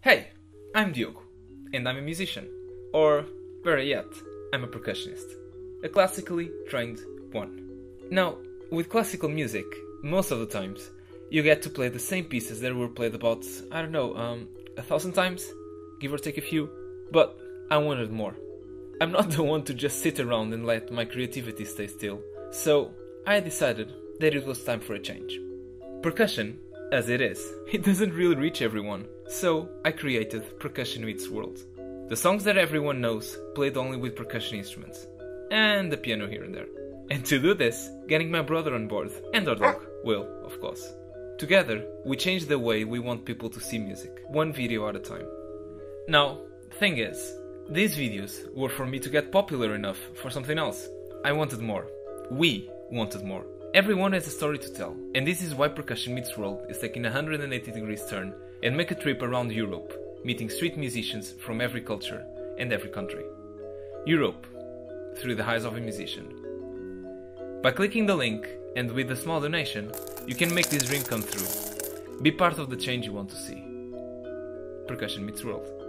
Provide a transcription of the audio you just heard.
Hey, I'm Diogo, and I'm a musician. Or, better yet, I'm a percussionist. A classically trained one. Now, with classical music, most of the times, you get to play the same pieces that were played about, I don't know, um, a thousand times, give or take a few, but I wanted more. I'm not the one to just sit around and let my creativity stay still, so I decided that it was time for a change. Percussion, as it is, it doesn't really reach everyone, so I created Percussion Meets World. The songs that everyone knows played only with percussion instruments, and the piano here and there. And to do this, getting my brother on board, and our dog, Will, of course. Together, we changed the way we want people to see music, one video at a time. Now, thing is, these videos were for me to get popular enough for something else. I wanted more. We wanted more. Everyone has a story to tell, and this is why Percussion Meets World is taking a 180 degrees turn and make a trip around Europe, meeting street musicians from every culture and every country. Europe, through the eyes of a musician. By clicking the link and with a small donation, you can make this dream come true. Be part of the change you want to see. Percussion Meets World.